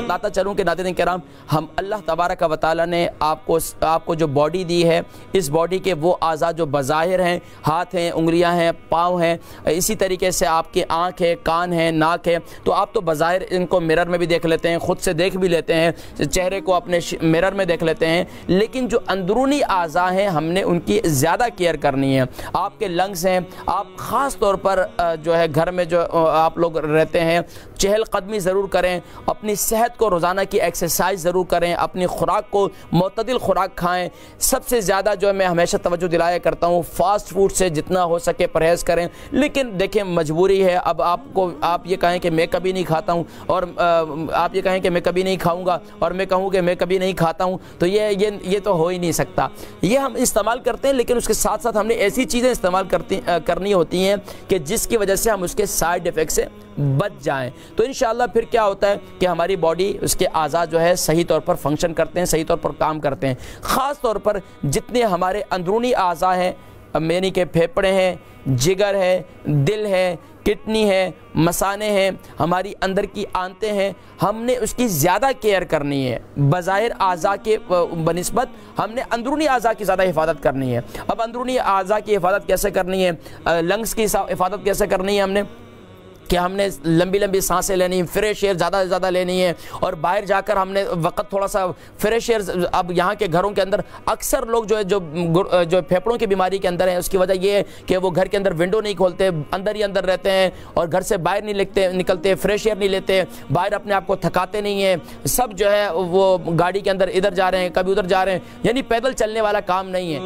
بتاتا چلوں کہ ناظرین کرام، ہم اللہ تبارک و تعالیٰ نے آپ کو آپ کو جو باڈی دی ہے، اس باڈی کے وہ اعضاء جو بظاہر ہیں، ہاتھ ہیں، انگلیاں ہیں، پاؤں ہیں، اسی طریقے سے آپ کے آنکھ ہے، کان ہے، ناک ہے، تو آپ تو بظاہر ان کو مرر میں بھی دیکھ لیتے ہیں، خود سے دیکھ بھی لیتے ہیں، چہرے کو اپنے مرر میں دیکھ لیتے ہیں، لیکن جو اندرونی اعضاء ہیں، ہم نے ان کی زیادہ کیئر کرنی ہے۔ آپ کے لنگز ہیں، آپ خاص طور پر جو ہے، گھر میں جو آپ لوگ رہتے ہیں، چہل قدمی ضرور کریں، اپنی صحت کو روزانہ کی ایکسرسائز ضرور کریں، اپنی خوراک کو معتدل خوراک کھائیں۔ سب سے زیادہ جو ہے، میں ہمیشہ توجہ دلایا کرتا ہوں فاسٹ فوڈ سے جتنا ہو سکے پرہیز کریں۔ لیکن دیکھیں، مجبوری ہے۔ اب آپ کو، آپ یہ کہیں کہ میں کبھی نہیں کھاتا ہوں اور آپ یہ کہیں کہ میں کبھی نہیں کھاؤں گا اور میں کہوں کہ میں کبھی نہیں کھاتا ہوں، تو یہ یہ یہ تو ہو ہی نہیں سکتا۔ یہ ہم استعمال کرتے ہیں، لیکن اس کے ساتھ ساتھ ہم نے ایسی چیزیں استعمال کرتی کرنی ہوتی ہیں کہ جس کی وجہ سے ہم اس کے سائیڈ افیکٹ سے بچ جائیں۔ تو انشاءاللہ پھر کیا ہوتا ہے کہ ہماری باڈی اس کے اعضاء جو ہے صحیح طور پر فنکشن کرتے ہیں، صحیح طور پر کام کرتے ہیں۔ خاص طور پر جتنے ہمارے اندرونی اعضاء ہیں یعنی کہ پھیپڑے ہیں، جگر ہے، دل ہے، کٹنی ہے، مسانے ہیں، ہماری اندر کی آنتے ہیں، ہم نے اس کی زیادہ کیئر کرنی ہے۔ بظاہر اعضاء کے بنسبت ہم نے اندرونی اعضاء کی زیادہ حفاظت کرنی ہے۔ اب اندرونی اعضاء کی حفاظت کیسے کرنی ہے؟ لنگس کی حفاظت کیسے کرنی ہے ہم نے؟ کہ ہم نے لمبی لمبی سانسیں لینی ہیں فریش ایئر زیادہ سے زیادہ لینی ہے اور باہر جا کر ہم نے وقت تھوڑا سا فریش ایئر اب یہاں کے گھروں کے اندر اکثر لوگ جو ہے، جو جو پھیپڑوں کی بیماری کے اندر ہیں، اس کی وجہ یہ ہے کہ وہ گھر کے اندر ونڈو نہیں کھولتے، اندر ہی اندر رہتے ہیں اور گھر سے باہر نہیں لکھتے، نکلتے فریش ایئر نہیں لیتے، باہر اپنے آپ کو تھکاتے نہیں ہیں۔ سب جو ہے وہ گاڑی کے اندر ادھر جا رہے ہیں، کبھی ادھر جا رہے ہیں۔ یعنی پیدل چلنے والا کام نہیں ہے۔